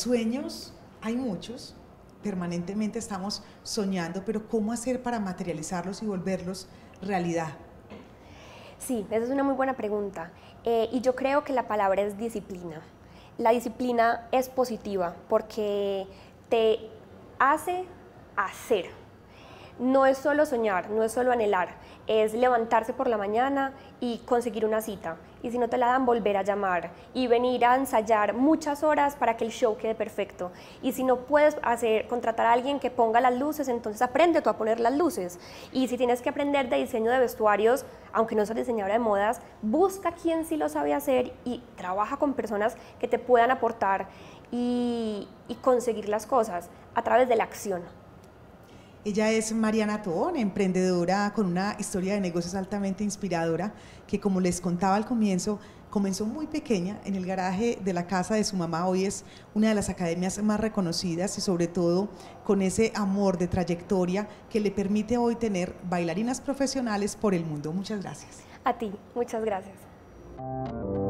sueños hay muchos, permanentemente estamos soñando, pero ¿cómo hacer para materializarlos y volverlos realidad? Sí, esa es una muy buena pregunta. Eh, y yo creo que la palabra es disciplina. La disciplina es positiva porque te hace hacer. No es solo soñar, no es solo anhelar, es levantarse por la mañana y conseguir una cita. Y si no te la dan, volver a llamar y venir a ensayar muchas horas para que el show quede perfecto. Y si no puedes hacer, contratar a alguien que ponga las luces, entonces aprende tú a poner las luces. Y si tienes que aprender de diseño de vestuarios, aunque no seas diseñadora de modas, busca quien sí lo sabe hacer y trabaja con personas que te puedan aportar y, y conseguir las cosas a través de la acción. Ella es Mariana Tobón, emprendedora con una historia de negocios altamente inspiradora, que como les contaba al comienzo, comenzó muy pequeña en el garaje de la casa de su mamá. Hoy es una de las academias más reconocidas y sobre todo con ese amor de trayectoria que le permite hoy tener bailarinas profesionales por el mundo. Muchas gracias. A ti, muchas gracias.